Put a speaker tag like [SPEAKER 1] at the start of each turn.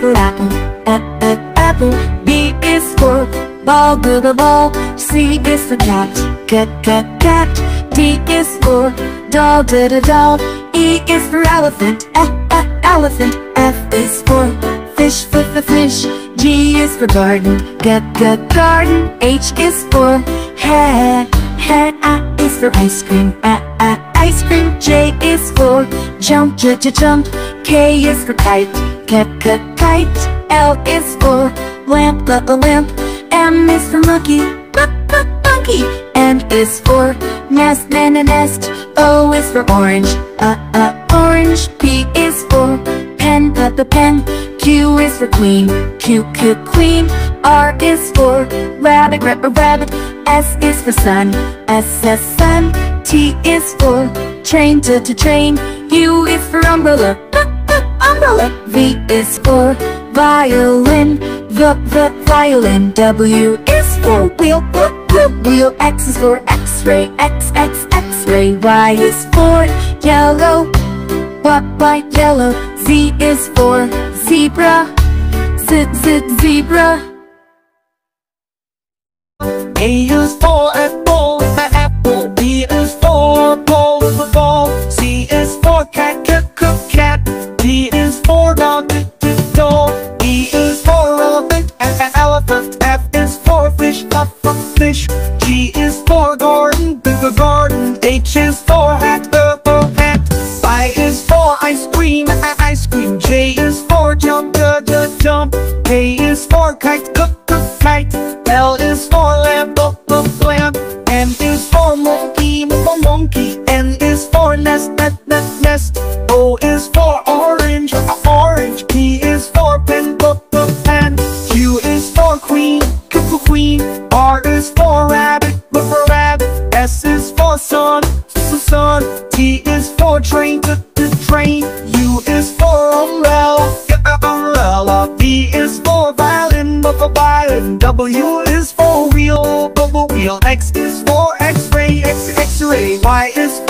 [SPEAKER 1] for apple, a, a, apple. B is for ball, boo, boo, ball. C is for cat, cat, cat, cat. D is for doll, da, da, doll. E is for elephant, eh, eh, elephant. F is for fish, for the fish. G is for garden, g, g, garden. H is for hat, hat. I is for ice cream, a, a, ice cream. J is for jump, j, j, jump. K is for kite, k, k, kite. L is for lamp, l, lamp. M is for monkey, m, m, monkey. N is for nest, n, n, nest. O is for orange, uh, uh, orange. P is for pen, p, p, pen. Q is for queen, Q, Q, queen. R is for rabbit, rabbit, rabbit. S is for sun, S, S, sun. T is for train, to, to train. U is for umbrella, umbrella. V is for violin, the, the violin. W is for wheel, wheel, wheel, wheel. X is for x-ray, X, X, x-ray. Y is for yellow, what, white, yellow. Z is for zebra, z, z, zebra.
[SPEAKER 2] A is for apple, fish. G is for garden, b, b, garden. H is for hat, b, hat. I is for ice cream, a, ice cream. J is for jump, j, j, jump. K is for kite, k, k, kite. L is for lamp, b, b, lamp. M is for monkey, m, m, monkey. N is for nest, nest, nest, nest. O is for orange, uh, orange. P is for pen, b, b, pen. Q is for queen, q, q, queen. T is for train, t, t, train. U is for umbrella, umbrella. V is for violin, b, violin. W is for wheel, wheel. X is for x-ray, x, x-ray. Y is